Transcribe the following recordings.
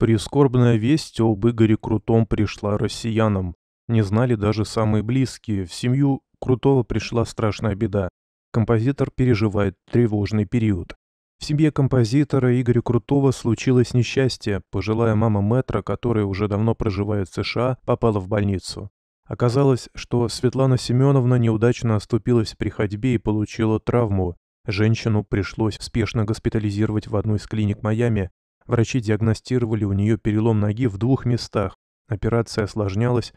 Прискорбная весть об Игоре Крутом пришла россиянам. Не знали даже самые близкие. В семью Крутого пришла страшная беда. Композитор переживает тревожный период. В семье композитора Игоря Крутого случилось несчастье. Пожилая мама Мэтра, которая уже давно проживает в США, попала в больницу. Оказалось, что Светлана Семеновна неудачно оступилась при ходьбе и получила травму. Женщину пришлось спешно госпитализировать в одну из клиник Майами, Врачи диагностировали у нее перелом ноги в двух местах. Операция осложнялась.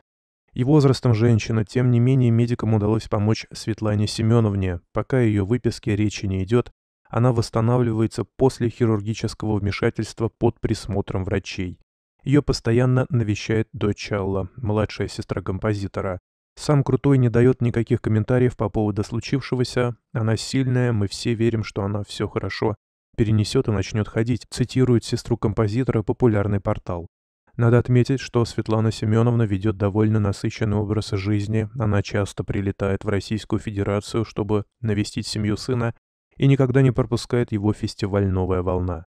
И возрастом женщина, тем не менее, медикам удалось помочь Светлане Семеновне. Пока ее выписке речи не идет, она восстанавливается после хирургического вмешательства под присмотром врачей. Ее постоянно навещает дочь Алла, младшая сестра композитора. Сам Крутой не дает никаких комментариев по поводу случившегося. Она сильная, мы все верим, что она все хорошо перенесет и начнет ходить, цитирует сестру композитора популярный портал. Надо отметить, что Светлана Семеновна ведет довольно насыщенный образ жизни, она часто прилетает в Российскую Федерацию, чтобы навестить семью сына, и никогда не пропускает его фестиваль «Новая волна».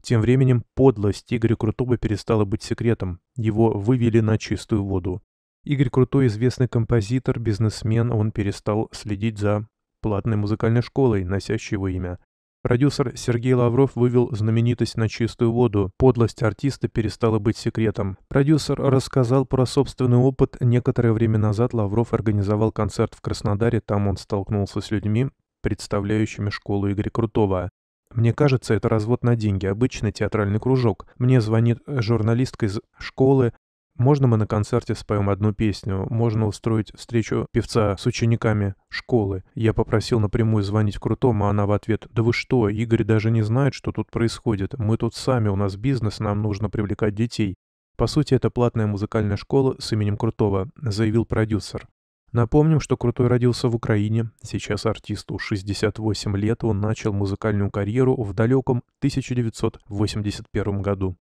Тем временем подлость Игоря Крутого перестала быть секретом, его вывели на чистую воду. Игорь Крутой известный композитор, бизнесмен, он перестал следить за платной музыкальной школой, носящей его имя. Продюсер Сергей Лавров вывел знаменитость на чистую воду. Подлость артиста перестала быть секретом. Продюсер рассказал про собственный опыт. Некоторое время назад Лавров организовал концерт в Краснодаре. Там он столкнулся с людьми, представляющими школу Игоря Крутого. Мне кажется, это развод на деньги, обычный театральный кружок. Мне звонит журналистка из школы, можно мы на концерте споем одну песню? Можно устроить встречу певца с учениками школы? Я попросил напрямую звонить Крутому, а она в ответ «Да вы что, Игорь даже не знает, что тут происходит. Мы тут сами, у нас бизнес, нам нужно привлекать детей». По сути, это платная музыкальная школа с именем Крутого, заявил продюсер. Напомним, что Крутой родился в Украине. Сейчас артисту 68 лет, он начал музыкальную карьеру в далеком 1981 году.